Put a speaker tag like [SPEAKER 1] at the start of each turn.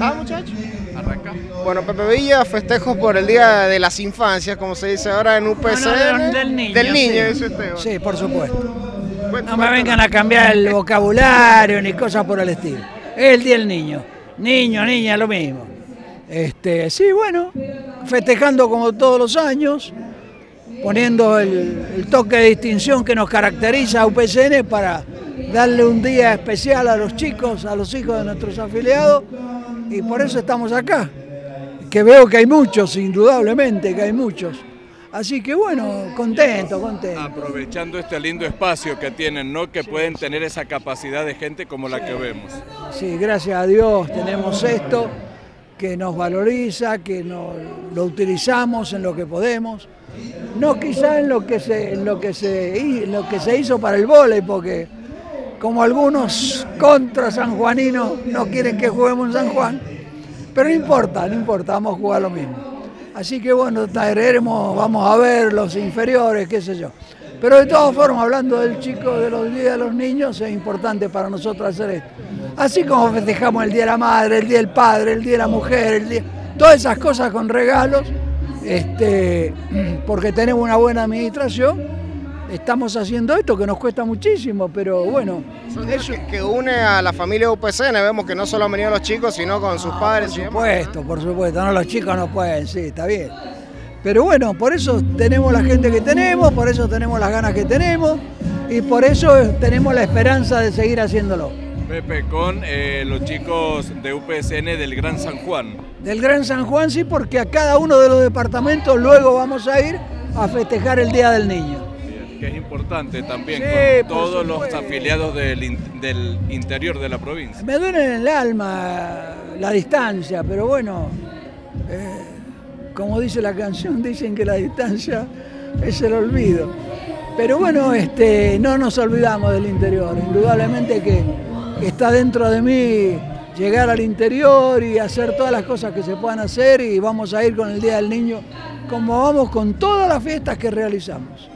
[SPEAKER 1] Ah, muchachos.
[SPEAKER 2] Arranca.
[SPEAKER 1] Bueno, Pepe Villa, festejos por el Día de las Infancias, como se dice ahora en UPC.
[SPEAKER 3] No, no, del niño,
[SPEAKER 1] Del niño,
[SPEAKER 3] sí.
[SPEAKER 1] dice usted.
[SPEAKER 3] Sí, por supuesto.
[SPEAKER 1] Bueno,
[SPEAKER 3] No me vengan a cambiar el vocabulario ni cosas por el estilo. Es el día del niño. Niño, niña, lo mismo. Este, sí, bueno, festejando como todos los años, poniendo el, el toque de distinción que nos caracteriza a UPCN para darle un día especial a los chicos, a los hijos de nuestros afiliados, y por eso estamos acá. Que veo que hay muchos, indudablemente que hay muchos. Así que bueno, contento, contento.
[SPEAKER 2] Aprovechando este lindo espacio que tienen, ¿no? Que pueden tener esa capacidad de gente como la que vemos.
[SPEAKER 3] Sí, gracias a Dios tenemos esto que nos valoriza, que nos, lo utilizamos en lo que podemos. No quizá en lo que se, en lo que se, en lo que se hizo para el vóley, porque como algunos contra sanjuaninos no quieren que juguemos en San Juan, pero no importa, no importa, vamos a jugar lo mismo. Así que bueno, traeremos, vamos a ver los inferiores, qué sé yo. Pero de todas formas, hablando del chico de los días de los niños, es importante para nosotros hacer esto. Así como festejamos el Día de la Madre, el Día del Padre, el Día de la Mujer, el día, todas esas cosas con regalos, este, porque tenemos una buena administración, estamos haciendo esto que nos cuesta muchísimo, pero bueno,
[SPEAKER 1] Son días que, que une a la familia UPCN, vemos que no solo han venido los chicos, sino con sus padres. y
[SPEAKER 3] Por supuesto, por supuesto. No, los chicos no pueden, sí, está bien. Pero bueno, por eso tenemos la gente que tenemos, por eso tenemos las ganas que tenemos y por eso tenemos la esperanza de seguir haciéndolo.
[SPEAKER 2] Pepe, con eh, los chicos de UPSN del Gran San Juan.
[SPEAKER 3] Del Gran San Juan sí, porque a cada uno de los departamentos luego vamos a ir a festejar el Día del Niño.
[SPEAKER 2] Que es importante también
[SPEAKER 3] Sí,
[SPEAKER 2] con todos los afiliados del, in- del interior de la provincia.
[SPEAKER 3] Me duele en el alma la distancia, pero bueno, eh, como dice la canción, dicen que la distancia es el olvido. Pero bueno, este, no nos olvidamos del interior. Indudablemente que, está dentro de mí llegar al interior y hacer todas las cosas que se puedan hacer y vamos a ir con el Día del Niño como vamos con todas las fiestas que realizamos.